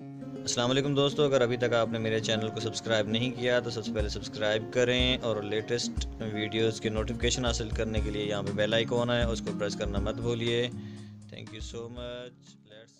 असलम दोस्तों, अगर अभी तक आपने मेरे चैनल को सब्सक्राइब नहीं किया तो सबसे पहले सब्सक्राइब करें और लेटेस्ट वीडियोस के नोटिफिकेशन हासिल करने के लिए यहाँ पे बेल आइकॉन है, उसको प्रेस करना मत भूलिए। Thank you so much let's